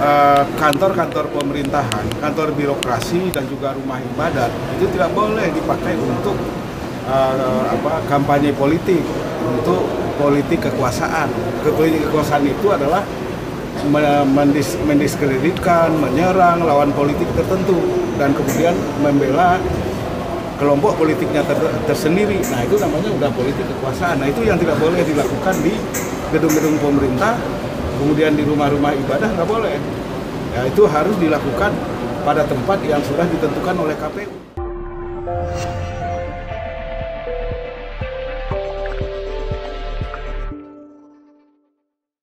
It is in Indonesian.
eh, kantor-kantor pemerintahan, kantor birokrasi dan juga rumah ibadat itu tidak boleh dipakai untuk eh, apa kampanye politik, untuk politik kekuasaan. Ke- Politik kekuasaan itu adalah me- mendis- mendiskreditkan, menyerang lawan politik tertentu dan kemudian membela kelompok politiknya ter- tersendiri. Nah itu namanya udah politik kekuasaan. Nah itu yang tidak boleh dilakukan di gedung-gedung pemerintah, kemudian di rumah-rumah ibadah nggak boleh. Ya itu harus dilakukan pada tempat yang sudah ditentukan oleh KPU.